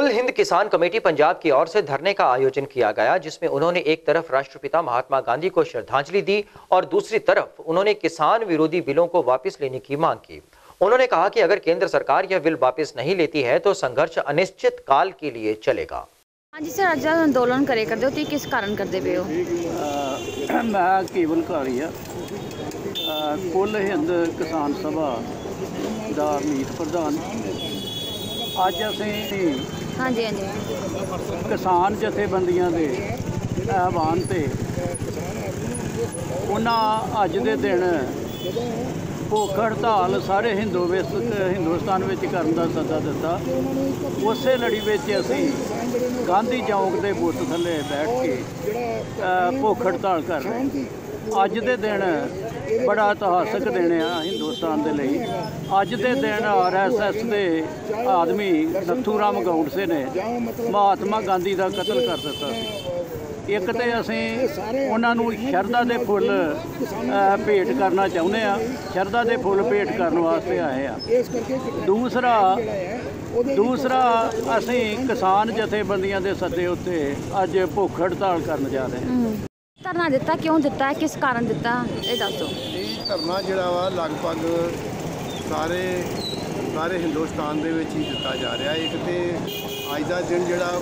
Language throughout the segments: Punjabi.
कुल हिंद किसान कमेटी पंजाब की ओर से धरने का आयोजन किया गया जिसमें उन्होंने एक तरफ राष्ट्रपिता महात्मा गांधी को श्रद्धांजलि दी और दूसरी तरफ उन्होंने किसान विरोधी बिलों को वापस लेने की मांग की उन्होंने कहा कि अगर केंद्र सरकार यह बिल वापस नहीं लेती है तो संघर्ष अनिश्चित काल के लिए चलेगा ਹਾਂਜੀ ਸਰ ਅੱਜ ਅੰਦੋਲਨ ਕਰੇ ਕਰਦੇ ਹੋ ਤੁਸੀਂ ਕਿਸ ਕਾਰਨ ਕਰਦੇ ਪਏ ਹੋ ਅਹ ਮੈਂ ਕੇਵਲ ਘਾਲੀਆ ਅਹ ਕੁੱਲ ਹਿੰਦ ਕਿਸਾਨ ਸਭਾ ਦਾ ਮੀਤ ਪ੍ਰਧਾਨ ਅੱਜ ਅਸੀਂ ਹਾਂਜੀ ਹਾਂਜੀ ਕਿਸਾਨ ਜਥੇਬੰਦੀਆਂ ਦੇ ਆਹਵਾਨ ਤੇ ਉਹਨਾਂ ਅੱਜ ਦੇ ਦਿਨ ਭੁੱਖ ਹੜਤਾਲ ਸਾਰੇ ਹਿੰਦੂ ਵਿਸ- ਹਿੰਦੁਸਤਾਨ ਵਿੱਚ ਕਰਨ ਦਾ ਸੱਦਾ ਦਿੱਤਾ ਉਸੇ ਲੜੀ ਵਿੱਚ ਅਸੀਂ ਗਾਂਧੀ ਚੌਂਕ ਦੇ ਬੁੱਤ ਥੱਲੇ ਬੈਠ ਕੇ ਅ, ਭੁੱਖ ਹੜਤਾਲ ਕਰ ਰਹੇ ਹਾਂ। ਅੱਜ ਦੇ ਦਿਨ ਬੜਾ ਇਤਿਹਾਸਕ ਦਿਨ ਆ ਹਿੰਦੁਸਤਾਨ ਦੇ ਲਈ। ਅੱਜ ਦੇ ਦਿਨ ਆਰਐਸਐਸ ਦੇ ਆਦਮੀ ਨੱਥੂ ਰਾਮ ਗੌਂਡਸੇ ਨੇ ਮਹਾਤਮਾ ਗਾਂਧੀ ਦਾ ਕਤਲ ਕਰ ਦਿੱਤਾ ਸੀ। ਇੱਕ ਤੇ ਅਸੀਂ ਉਹਨਾਂ ਨੂੰ ਸ਼ਰਧਾ ਦੇ ਫੁੱਲ ਭੇਟ ਕਰਨਾ ਚਾਹੁੰਦੇ ਆ ਸ਼ਰਧਾ ਦੇ ਫੁੱਲ ਭੇਟ ਕਰਨ ਵਾਸਤੇ ਆਏ ਆ ਦੂਸਰਾ ਦੂਸਰਾ ਅਸੀਂ ਕਿਸਾਨ ਜਥੇਬੰਦੀਆਂ ਦੇ ਸੱਦੇ ਉੱਤੇ ਅੱਜ ਭੁੱਖ ਹੜਤਾਲ ਕਰਨ ਜਾ ਰਹੇ ਹਾਂ। ਧਰਨਾ ਦਿੱਤਾ, ਕਿਉਂ ਦਿੱਤਾ, ਕਿਸ ਕਾਰਨ ਦਿੱਤਾ, ਇਹ ਦੱਸੋ। ਇਹ ਧਰਨਾ ਜਿਹੜਾ ਵਾ, ਲਗਭਗ ਸਾਰੇ ਸਾਰੇ ਹਿੰਦੁਸਤਾਨ ਦੇ ਵਿੱਚ ਹੀ ਦਿੱਤਾ ਜਾ ਰਿਹਾ। ਇੱਕ ਤੇ ਅੱਜ ਦਾ ਦਿਨ ਜਿਹੜਾ,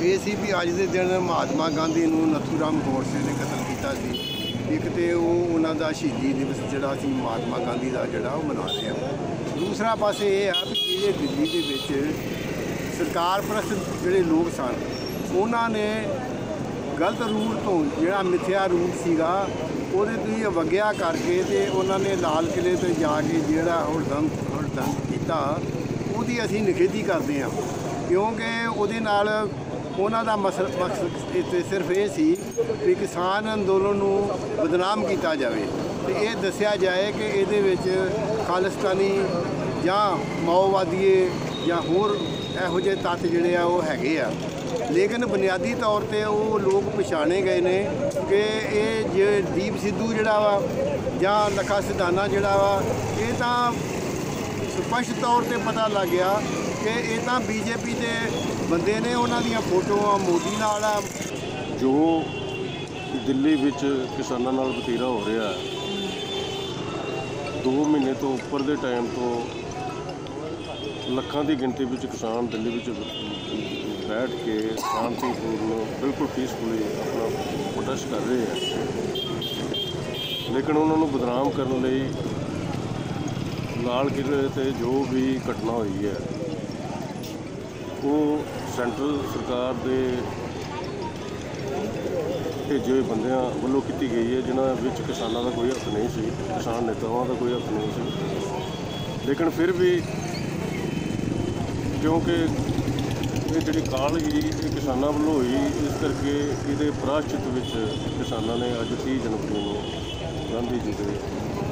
ਇਹ ਸੀ ਵੀ ਅੱਜ ਦੇ ਦਿਨ ਮਹਾਤਮਾ ਗਾਂਧੀ ਨੂੰ ਨਥੂਰਾਮ ਗੋਡਸੇ ਨੇ ਕਤਲ ਕੀਤਾ ਸੀ। ਇੱਕ ਤੇ ਉਹ ਉਹਨਾਂ ਦਾ ਸ਼ਹੀਦੀ ਦਿਵਸ ਜਿਹੜਾ ਅਸੀਂ ਮਹਾਤਮਾ ਗਾਂਧੀ ਦਾ ਜਿਹੜਾ, ਉਹ ਮਨਾ ਰਹੇ ਹਾਂ ਦੂਸਰਾ ਪਾਸੇ ਇਹ ਆ ਵੀ ਜਿਹੜੇ ਦਿੱਲੀ ਦੇ ਵਿੱਚ ਸਰਕਾਰ ਪ੍ਰਸਤ ਜਿਹੜੇ ਲੋਕ ਸਨ, ਉਹਨਾਂ ਨੇ ਗਲਤ ਰੂਟ ਤੋਂ ਜਿਹੜਾ ਮਿੱਥਿਆ ਰੂਟ ਸੀਗਾ, ਉਹਦੇ ਤੋਂ ਹੀ ਕਰਕੇ ਤੇ ਉਹਨਾਂ ਨੇ ਲਾਲ ਕਿਲੇ ਤੇ ਜਾ ਕੇ ਜਿਹੜਾ ਹੁੜਦੰਗ ਹੁੜਦੰਗ ਕੀਤਾ, ਉਹਦੀ ਅਸੀਂ ਨਿਖੇਧੀ ਕਰਦੇ ਹਾਂ। ਕਿਉਂਕਿ ਉਹਦੇ ਨਾਲ ਉਹਨਾਂ ਦਾ ਮਸਲ- ਮਕਸਦ ਇੱਥੇ ਸਿਰਫ ਇਹ ਸੀ ਕਿ ਕਿਸਾਨ ਅੰਦੋਲਨ ਨੂੰ ਬਦਨਾਮ ਕੀਤਾ ਜਾਵੇ। ਤੇ ਇਹ ਦੱਸਿਆ ਜਾਏ ਕਿ ਇਹਦੇ ਵਿੱਚ ਖਾਲਿਸਤਾਨੀ ਜਾਂ ਮਾਓਵਾਦੀਏ ਜਾਂ ਹੋਰ ਇਹੋ ਜਿਹੇ ਤੱਤ ਜਿਹੜੇ ਆ ਉਹ ਹੈਗੇ ਆ। ਲੇਕਿਨ ਬੁਨਿਆਦੀ ਤੌਰ ਤੇ ਉਹ ਲੋਕ ਪਛਾਣੇ ਗਏ ਨੇ ਕਿ ਇਹ ਜੇ ਦੀਪ ਸਿੱਧੂ ਜਿਹੜਾ ਵਾ ਜਾਂ ਲਖਾ ਸਿਧਾਨਾ ਜਿਹੜਾ ਵਾ, ਇਹ ਤਾਂ ਸਪਸ਼ਟ ਤੌਰ ਤੇ ਪਤਾ ਲੱਗ ਗਿਆ ਕਿ ਇਹ ਤਾਂ ਬੀਜੇਪੀ ਦੇ ਬੰਦੇ ਨੇ ਉਹਨਾਂ ਦੀਆਂ ਫੋਟੋਆਂ ਮੋਦੀ ਨਾਲ ਆ। ਜੋ ਦਿੱਲੀ ਵਿੱਚ ਕਿਸਾਨਾਂ ਨਾਲ ਵਤੀਰਾ ਹੋ ਰਿਹਾ ਹੈ 2 ਮਹੀਨੇ ਤੋਂ ਉੱਪਰ ਦੇ ਟਾਈਮ ਤੋਂ ਲੱਖਾਂ ਦੀ ਗਿਣਤੀ ਵਿੱਚ ਕਿਸਾਨ ਦਿੱਲੀ ਵਿੱਚ ਬੈਠ ਕੇ ਸ਼ਾਂਤੀਪੂਰਨ ਬਿਲਕੁਲ ਪੀਸਫੁਲੀ ਆਪਣਾ ਪ੍ਰੋਟੈਸਟ ਕਰ ਰਹੇ ਆ। ਲੇਕਿਨ ਉਹਨਾਂ ਨੂੰ ਬਦਨਾਮ ਕਰਨ ਲਈ ਲਾਲ ਕਿਲੇ ਤੇ ਜੋ ਵੀ ਘਟਨਾ ਹੋਈ ਹੈ, ਉਹ ਸੈਂਟਰਲ ਸਰਕਾਰ ਦੇ ਭੇਜੇ ਹੋਏ ਬੰਦਿਆਂ ਵੱਲੋਂ ਕੀਤੀ ਗਈ ਹੈ, ਜਿਨ੍ਹਾਂ ਵਿੱਚ ਕਿਸਾਨਾਂ ਦਾ ਕੋਈ ਹੱਕ ਨਹੀਂ ਸੀ, ਕਿਸਾਨ ਨੇਤਾਵਾਂ ਦਾ ਕੋਈ ਹੱਕ ਨਹੀਂ ਸੀ। ਲੇਕਿਨ ਫਿਰ ਵੀ ਕਿਉਂਕਿ ਇਹ ਜਿਹੜੀ ਕਾਲ ਹੀ ਇਹ ਕਿਸਾਨਾਂ ਵੱਲੋਂ ਹੋਈ, ਇਸ ਕਰਕੇ ਇਹਦੇ ਪ੍ਰਾਸ਼ਚਿਤ ਵਿੱਚ ਕਿਸਾਨਾਂ ਨੇ ਅੱਜ 30 ਜਨਵਰੀ ਨੂੰ ਗਾਂਧੀ ਜੀ ਦੇ